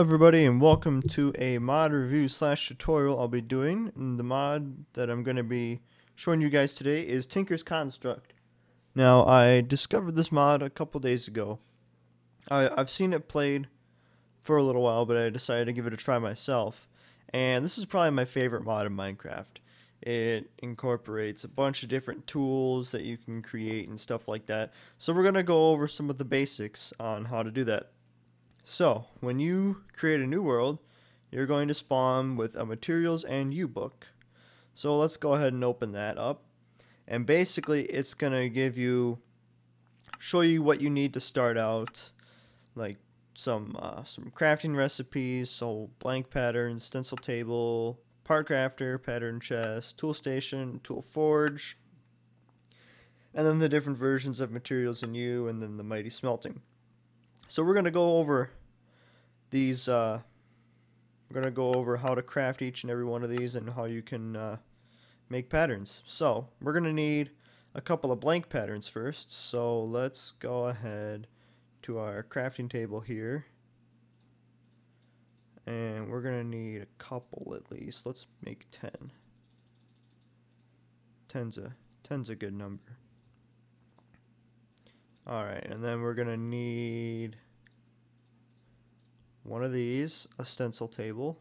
everybody and welcome to a mod review slash tutorial I'll be doing. And the mod that I'm going to be showing you guys today is Tinker's Construct. Now I discovered this mod a couple days ago. I, I've seen it played for a little while but I decided to give it a try myself. And this is probably my favorite mod in Minecraft. It incorporates a bunch of different tools that you can create and stuff like that. So we're going to go over some of the basics on how to do that. So, when you create a new world, you're going to spawn with a materials and You book. So let's go ahead and open that up. And basically it's going to give you, show you what you need to start out, like some uh, some crafting recipes, so blank patterns, stencil table, part crafter, pattern chest, tool station, tool forge, and then the different versions of materials in You, and then the mighty smelting. So we're going to go over these uh, we're going to go over how to craft each and every one of these and how you can uh, make patterns. So we're going to need a couple of blank patterns first. So let's go ahead to our crafting table here. And we're going to need a couple at least. Let's make 10. 10's a, 10's a good number. Alright, and then we're going to need one of these, a stencil table.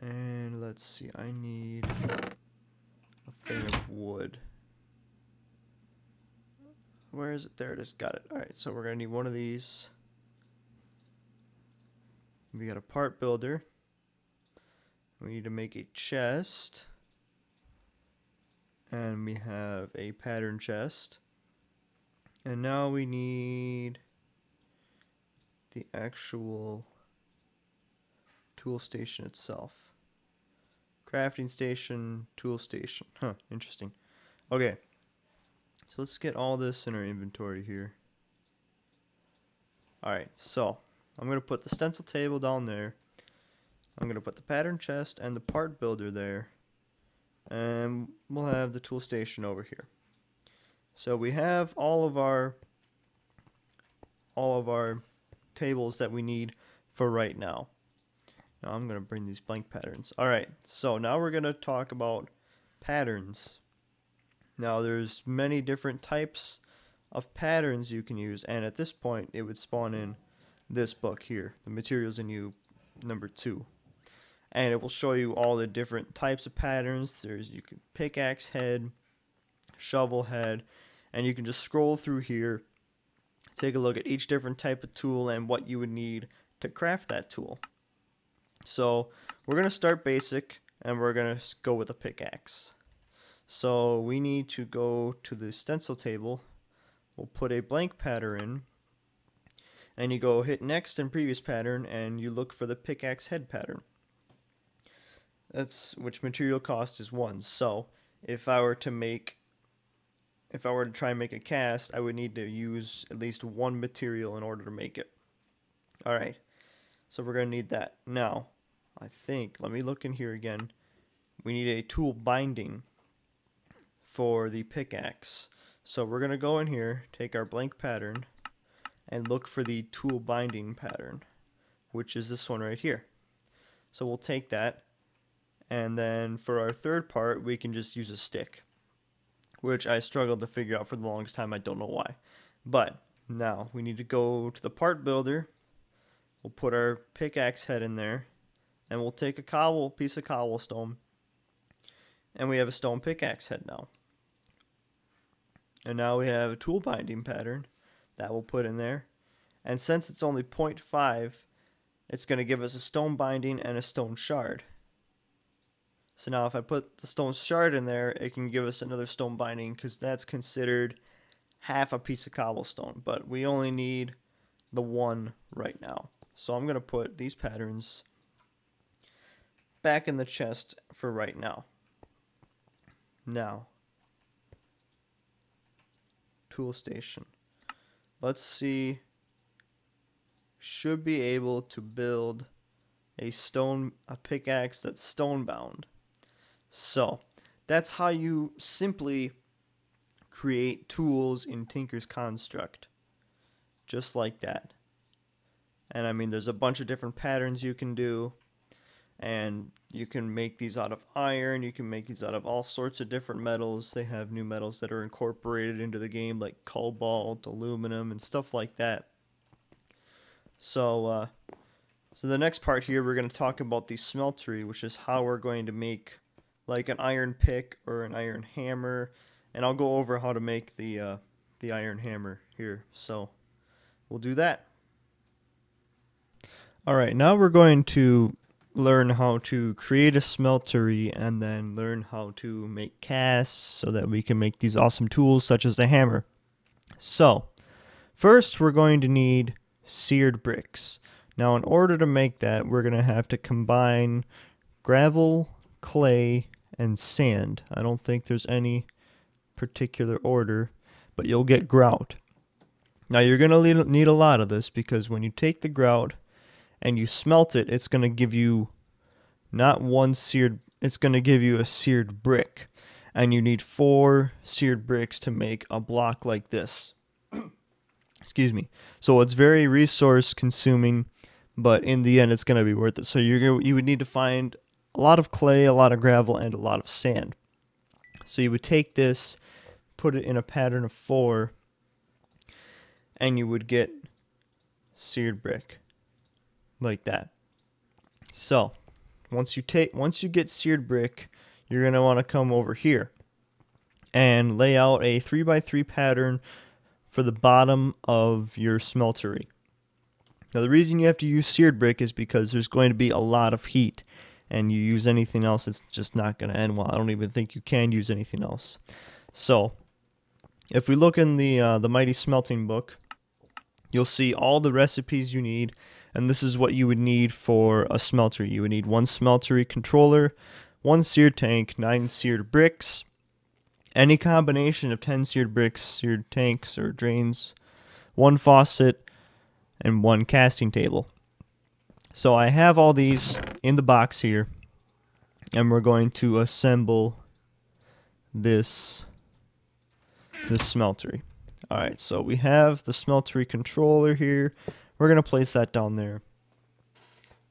And let's see, I need a thing of wood. Where is it? There it is. Got it. Alright, so we're going to need one of these. We got a part builder. We need to make a chest. And we have a pattern chest. And now we need the actual tool station itself. Crafting station, tool station. Huh, interesting. Okay. So let's get all this in our inventory here. Alright, so I'm going to put the stencil table down there. I'm going to put the pattern chest and the part builder there. And we'll have the tool station over here. So we have all of our all of our tables that we need for right now. Now I'm going to bring these blank patterns. Alright, so now we're going to talk about patterns. Now there's many different types of patterns you can use and at this point it would spawn in this book here, the materials in you number 2. And it will show you all the different types of patterns. There's you can pickaxe head, shovel head, and you can just scroll through here take a look at each different type of tool and what you would need to craft that tool. So we're going to start basic and we're going to go with a pickaxe. So we need to go to the stencil table. We'll put a blank pattern in and you go hit next and previous pattern and you look for the pickaxe head pattern. That's which material cost is 1. So if I were to make if I were to try and make a cast, I would need to use at least one material in order to make it. Alright, so we're going to need that. Now, I think, let me look in here again. We need a tool binding for the pickaxe. So we're going to go in here, take our blank pattern, and look for the tool binding pattern, which is this one right here. So we'll take that, and then for our third part, we can just use a stick which I struggled to figure out for the longest time. I don't know why. But now we need to go to the part builder. We'll put our pickaxe head in there. And we'll take a cobble piece of cobblestone. And we have a stone pickaxe head now. And now we have a tool binding pattern that we'll put in there. And since it's only 0.5, it's going to give us a stone binding and a stone shard. So now if I put the stone shard in there, it can give us another stone binding because that's considered half a piece of cobblestone. But we only need the one right now. So I'm going to put these patterns back in the chest for right now. Now, tool station. Let's see. Should be able to build a stone a pickaxe that's stone bound. So that's how you simply create tools in Tinker's Construct. Just like that. And I mean, there's a bunch of different patterns you can do. And you can make these out of iron, you can make these out of all sorts of different metals. They have new metals that are incorporated into the game, like cobalt, aluminum, and stuff like that. So, uh, so the next part here, we're going to talk about the smeltery, which is how we're going to make like an iron pick or an iron hammer, and I'll go over how to make the uh, the iron hammer here. So we'll do that. All right, now we're going to learn how to create a smeltery and then learn how to make casts so that we can make these awesome tools such as the hammer. So, first we're going to need seared bricks. Now, in order to make that, we're going to have to combine gravel, clay, and sand. I don't think there's any particular order, but you'll get grout. Now, you're going to need a lot of this because when you take the grout and you smelt it, it's going to give you not one seared, it's going to give you a seared brick. And you need four seared bricks to make a block like this. Excuse me. So it's very resource consuming, but in the end, it's going to be worth it. So you're you would need to find a lot of clay, a lot of gravel, and a lot of sand. So you would take this, put it in a pattern of four, and you would get seared brick like that. So once you take once you get seared brick, you're gonna want to come over here and lay out a three by three pattern for the bottom of your smeltery. Now the reason you have to use seared brick is because there's going to be a lot of heat and you use anything else it's just not going to end well. I don't even think you can use anything else. So if we look in the uh, the Mighty Smelting book, you'll see all the recipes you need and this is what you would need for a smelter. You would need one smeltery controller, one seared tank, nine seared bricks, any combination of 10 seared bricks, seared tanks, or drains, one faucet, and one casting table. So I have all these in the box here, and we're going to assemble this this smeltery. Alright, so we have the smeltery controller here. We're going to place that down there.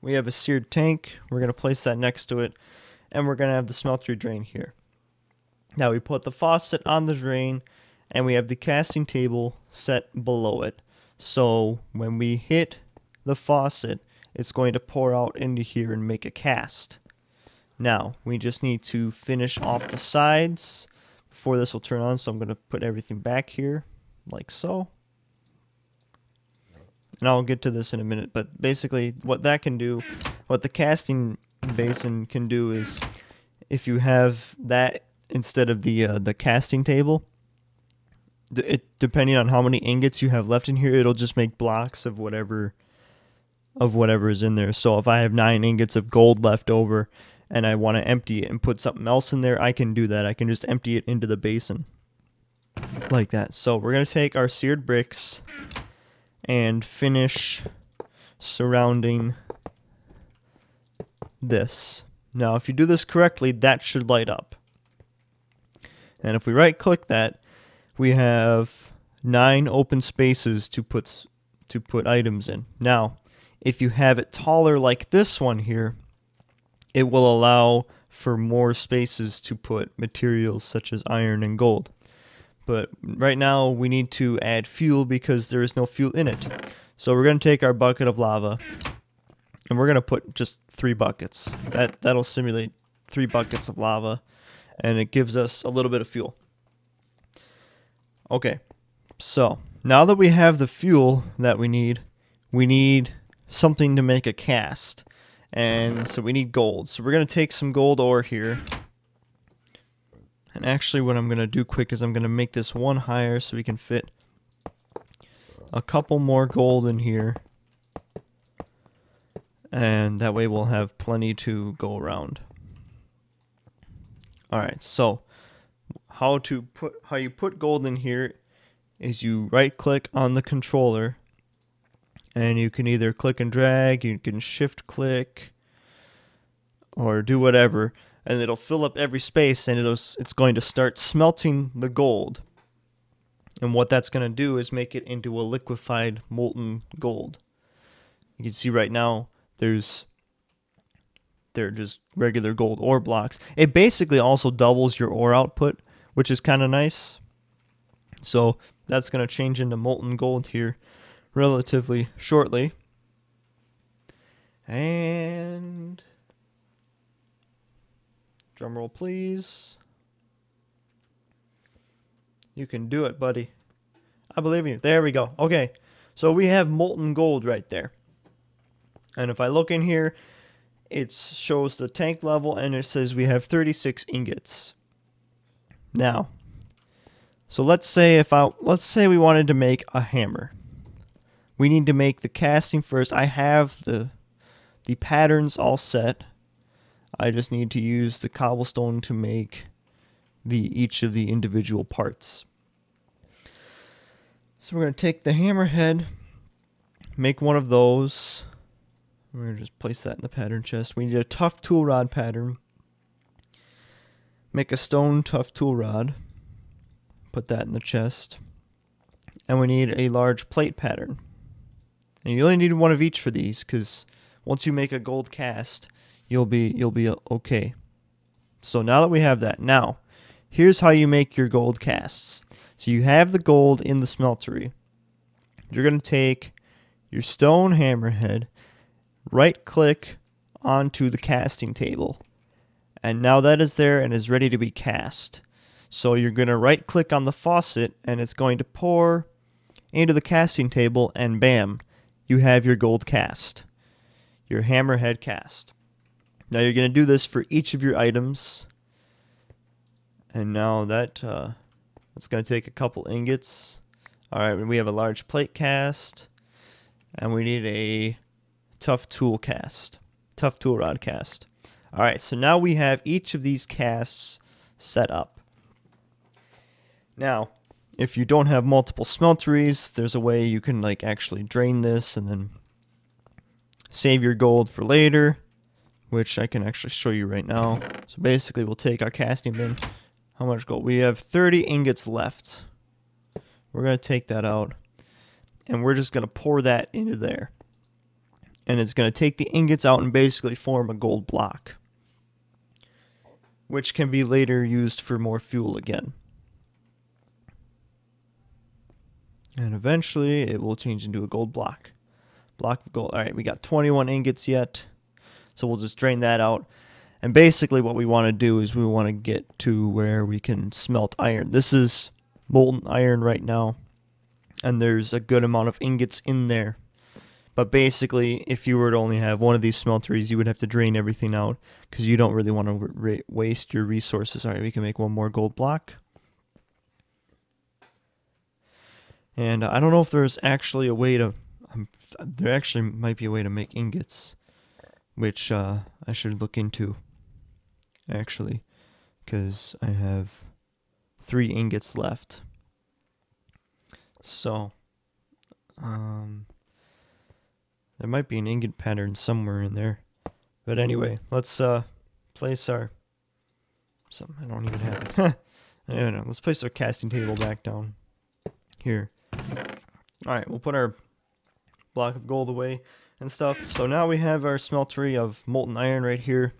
We have a seared tank. We're going to place that next to it. And we're going to have the smeltery drain here. Now we put the faucet on the drain and we have the casting table set below it. So when we hit the faucet, it's going to pour out into here and make a cast. Now, we just need to finish off the sides before this will turn on. So I'm going to put everything back here like so and I'll get to this in a minute, but basically what that can do, what the casting basin can do is if you have that instead of the uh, the casting table, it depending on how many ingots you have left in here, it'll just make blocks of whatever of whatever is in there. So if I have 9 ingots of gold left over and I want to empty it and put something else in there, I can do that. I can just empty it into the basin like that. So we're going to take our seared bricks and finish surrounding this. Now, if you do this correctly, that should light up. And if we right click that, we have nine open spaces to put to put items in. Now, if you have it taller like this one here, it will allow for more spaces to put materials such as iron and gold but right now we need to add fuel because there is no fuel in it. So we're going to take our bucket of lava and we're going to put just three buckets. That, that'll simulate three buckets of lava and it gives us a little bit of fuel. Okay, so now that we have the fuel that we need, we need something to make a cast. And so we need gold. So we're going to take some gold ore here and actually what I'm going to do quick is I'm going to make this one higher so we can fit a couple more gold in here. And that way we'll have plenty to go around. Alright, so how to put how you put gold in here is you right click on the controller and you can either click and drag, you can shift click or do whatever and it'll fill up every space and it'll it's going to start smelting the gold. And what that's going to do is make it into a liquefied molten gold. You can see right now there's they're just regular gold ore blocks. It basically also doubles your ore output, which is kind of nice. So that's going to change into molten gold here relatively shortly. And drumroll please. You can do it, buddy. I believe in you. There we go. Okay. So we have molten gold right there. And if I look in here, it shows the tank level and it says we have 36 ingots. Now, so let's say if I let's say we wanted to make a hammer. We need to make the casting first. I have the the patterns all set. I just need to use the cobblestone to make the each of the individual parts. So we're going to take the hammerhead, make one of those. We're going to just place that in the pattern chest. We need a tough tool rod pattern. Make a stone tough tool rod. Put that in the chest. And we need a large plate pattern. And you only need one of each for these because once you make a gold cast, you'll be you'll be okay. So now that we have that, now here's how you make your gold casts. So you have the gold in the smeltery. You're going to take your stone hammerhead, right click onto the casting table. And now that is there and is ready to be cast. So you're going to right click on the faucet and it's going to pour into the casting table and bam, you have your gold cast. Your hammerhead cast. Now you're going to do this for each of your items. And now that uh, it's going to take a couple ingots. All right, we have a large plate cast, and we need a tough tool cast, tough tool rod cast. All right, so now we have each of these casts set up. Now, if you don't have multiple smelteries, there's a way you can like actually drain this and then save your gold for later, which I can actually show you right now. So basically, we'll take our casting bin how much gold? We have 30 ingots left. We're going to take that out. And we're just going to pour that into there. And it's going to take the ingots out and basically form a gold block. Which can be later used for more fuel again. And eventually it will change into a gold block. Block of gold. Alright, we got 21 ingots yet. So we'll just drain that out. And basically what we want to do is we want to get to where we can smelt iron. This is molten iron right now. And there's a good amount of ingots in there. But basically, if you were to only have one of these smelteries, you would have to drain everything out because you don't really want to waste your resources. All right, we can make one more gold block. And I don't know if there's actually a way to. Um, there actually might be a way to make ingots, which uh, I should look into actually, because I have three ingots left. So, um, there might be an ingot pattern somewhere in there. But anyway, let's uh, place our. Something I don't even have. I don't know. Let's place our casting table back down here. All right, we'll put our block of gold away and stuff. So now we have our smeltery of molten iron right here.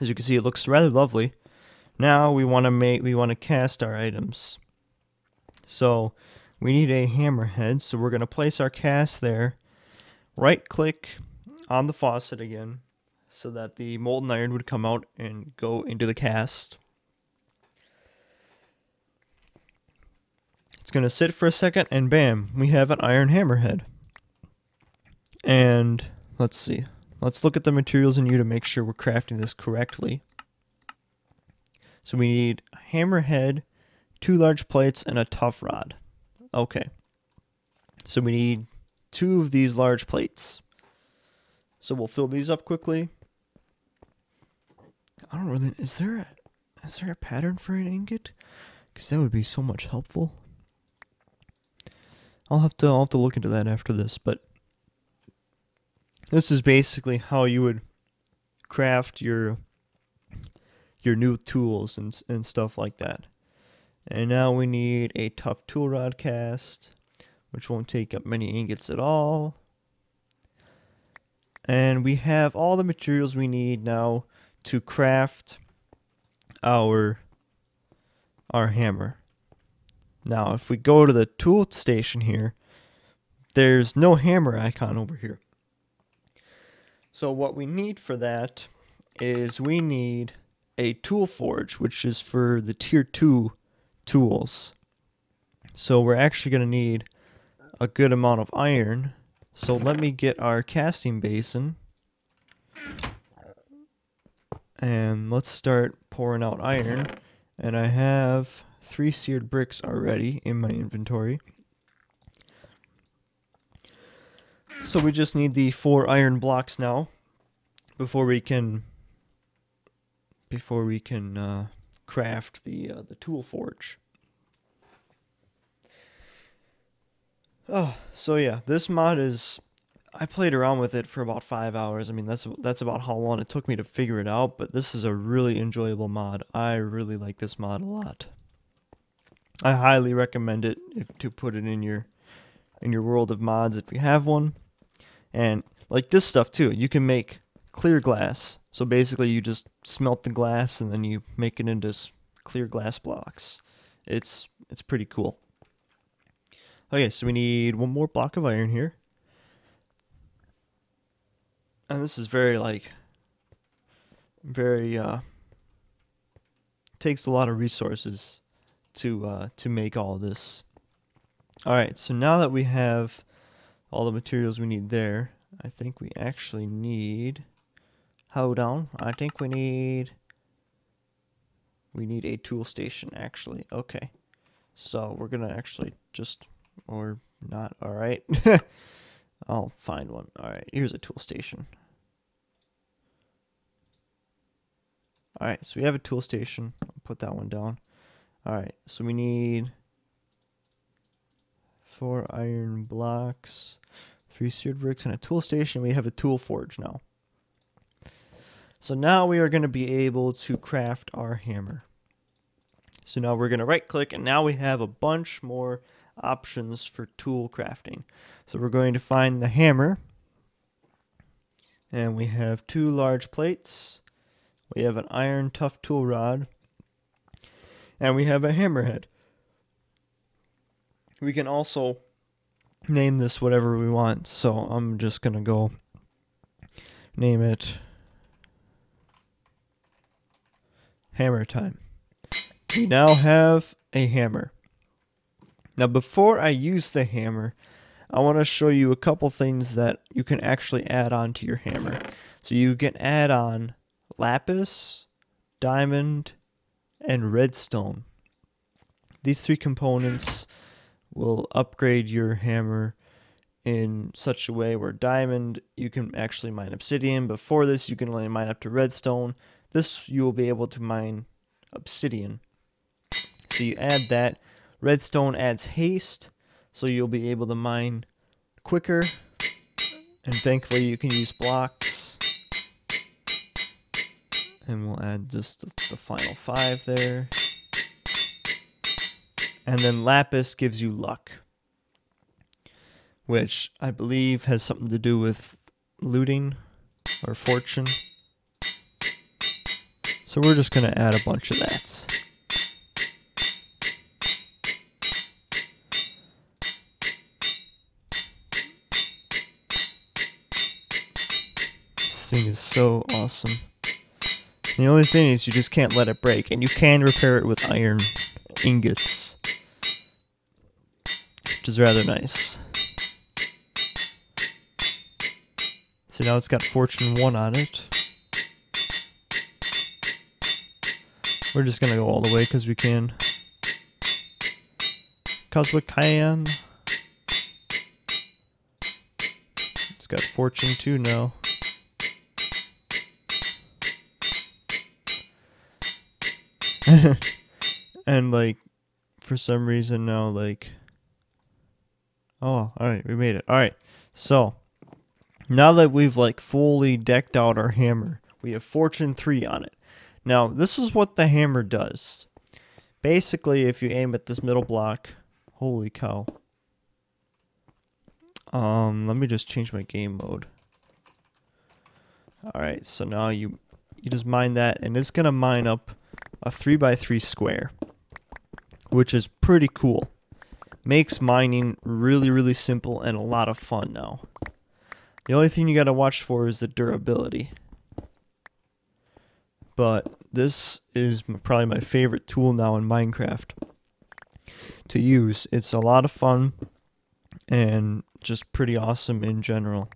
As you can see, it looks rather lovely. Now we want to make we want to cast our items. So we need a hammerhead, so we're going to place our cast there. Right click on the faucet again so that the molten iron would come out and go into the cast. It's going to sit for a second and bam, we have an iron hammerhead. And let's see. Let's look at the materials in you to make sure we're crafting this correctly. So we need a hammerhead, two large plates, and a tough rod. Okay. So we need two of these large plates. So we'll fill these up quickly. I don't really is there a is there a pattern for an ingot? Because that would be so much helpful. I'll have to I'll have to look into that after this, but this is basically how you would craft your your new tools and and stuff like that. And now we need a tough tool rod cast, which won't take up many ingots at all. and we have all the materials we need now to craft our our hammer. Now, if we go to the tool station here, there's no hammer icon over here. So what we need for that is we need a tool forge, which is for the tier 2 tools. So we're actually going to need a good amount of iron. So let me get our casting basin. And let's start pouring out iron. And I have three seared bricks already in my inventory. So we just need the four iron blocks now before we can before we can uh, craft the uh, the tool forge. Oh, so yeah, this mod is I played around with it for about 5 hours. I mean, that's that's about how long it took me to figure it out, but this is a really enjoyable mod. I really like this mod a lot. I highly recommend it if, to put it in your in your world of mods if you have one. And like this stuff too, you can make clear glass. So basically you just smelt the glass and then you make it into clear glass blocks. It's it's pretty cool. Okay, so we need one more block of iron here. And this is very like very uh takes a lot of resources to uh to make all this. All right, so now that we have all the materials we need there, I think we actually need hold on. I think we need we need a tool station actually. Okay. So we're to actually just or not. All right. I'll find one. All right, here's a tool station. All right, so we have a tool station. I'll put that one down. All right, so we need four iron blocks, three seared bricks, and a tool station. We have a tool forge now. So now we are going to be able to craft our hammer. So now we're going to right click and now we have a bunch more options for tool crafting. So we're going to find the hammer. And we have two large plates. We have an iron tough tool rod. And we have a hammerhead. We can also name this whatever we want. So I'm just going to go name it hammer time. We now have a hammer. Now before I use the hammer, I want to show you a couple things that you can actually add on to your hammer. So you can add on lapis, diamond, and redstone. These three components will upgrade your hammer in such a way where diamond you can actually mine obsidian. Before this you can only mine up to redstone. This you will be able to mine obsidian. So you add that Redstone adds haste, so you'll be able to mine quicker. And thankfully you can use blocks. And we'll add just the, the final five there. And then Lapis gives you luck. Which I believe has something to do with looting or fortune. So we're just going to add a bunch of that. This thing is so awesome. The only thing is you just can't let it break, and you can repair it with iron ingots, which is rather nice. So now it's got Fortune 1 on it. We're just gonna go all the way because we can. Cause we can. It's got Fortune 2 now. and like for some reason now like oh all right we made it. All right so now that we've like fully decked out our hammer we have fortune 3 on it. Now this is what the hammer does. Basically if you aim at this middle block holy cow. Um let me just change my game mode. All right, so now you you just mine that, and it's gonna mine up a three by three square, which is pretty cool. Makes mining really really simple and a lot of fun now. The only thing you gotta watch for is the durability. But this is probably my favorite tool now in Minecraft to use. It's a lot of fun and just pretty awesome in general.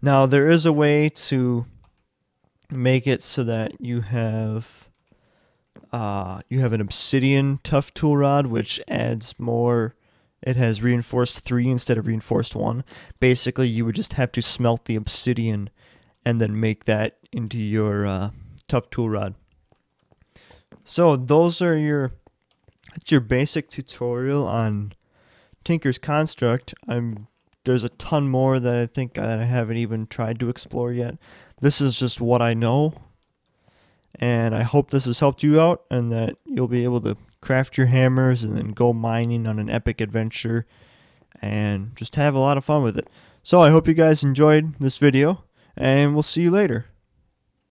Now, there is a way to make it so that you have uh, you have an obsidian tough tool rod, which adds more. It has reinforced three instead of reinforced one. Basically, you would just have to smelt the obsidian and then make that into your uh, tough tool rod. So those are your that's your basic tutorial on Tinker's Construct. I'm there's a ton more that I think that I haven't even tried to explore yet. This is just what I know. And I hope this has helped you out and that you'll be able to craft your hammers and then go mining on an epic adventure and just have a lot of fun with it. So I hope you guys enjoyed this video and we'll see you later.